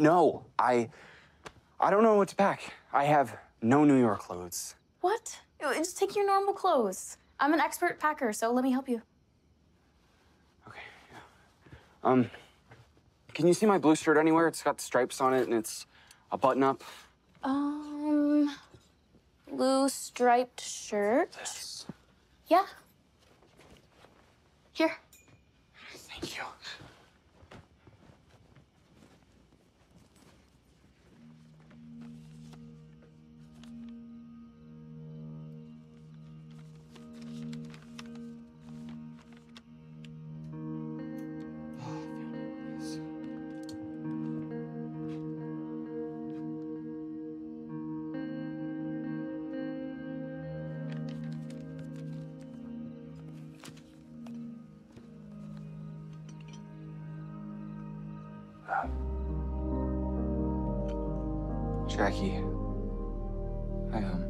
No, I. I don't know what to pack. I have no New York clothes. What? Just take your normal clothes. I'm an expert packer, so let me help you. Okay, yeah. Um, can you see my blue shirt anywhere? It's got stripes on it and it's a button up. Um, blue striped shirt. Yeah. Here. Jackie, I um,